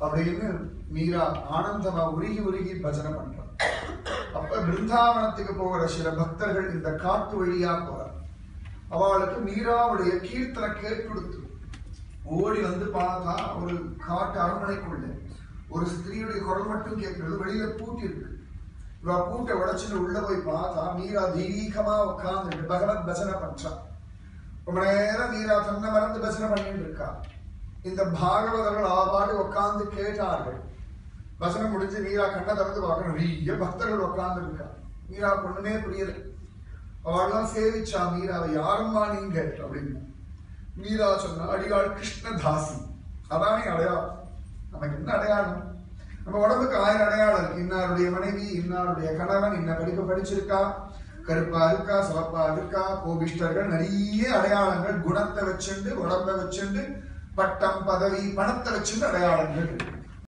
அப்படின்னு மீரா ஆனந்தமா உருகி உருகி பஜனை பண்றான். அப்ப பிருந்தாவனத்துக்கு போகிற சில பக்தர்கள் இந்த காட்டு வழியா போறார் அவளுக்கு மீராவுடைய கீர்த்தனை கேட்டுடுத்து. ஓடி வந்து பார்த்தா ஒரு காட்டு அரண்மனைக்குள்ள ஒரு ஸ்திரீயுடைய குரல் மட்டும் கேட்கிறது வெளியில பூட்டி இருக்கு. இவ பூட்டை உடைச்சுட்டு உள்ள போய் பார்த்தா மீரா தெய்வீகமா உட்கார்ந்துட்டு பகவத் பஜனை பண்றான். ரொம்ப நேரம் மீரா தன்னை மறந்து பஜனை பண்ணிட்டு இருக்கா. இந்த பாகவதர்கள் ஆவாடு உட்கார்ந்து கேட்டார்கள். வசனம் முடிஞ்சு மீரா கண்ணை திறந்து பார்க்கணும். நிறைய பக்தர்கள் உட்கார்ந்து இருக்கா மீரா ஒண்ணுமே புரியல. அவள்லாம் சேவிச்சா மீராவை யாரும்மா நீங்க? அப்படின்னு. மீரா சொன்னா அடியாள் கிருஷ்ணதாசி. அதானே அடையாளம். நமக்கு என்ன அடையாளம்? நம்ம உடம்புக்கு ஆயிரம் அடையாளம் இருக்கு. இன்னாருடைய மனைவி இன்னாருடைய கணவன் இன்ன படிப்பு படிச்சிருக்கா? கருப்பா இருக்கா சிவப்பா இருக்கா? கோபிஷ்டர்கள் நிறைய அடையாளங்கள் குணத்தை வச்சுண்டு உடம்ப வச்சுண்டு பட்டம் பதவி பணத்தை வச்சுண்டு அடையாளங்கள் இருக்கு.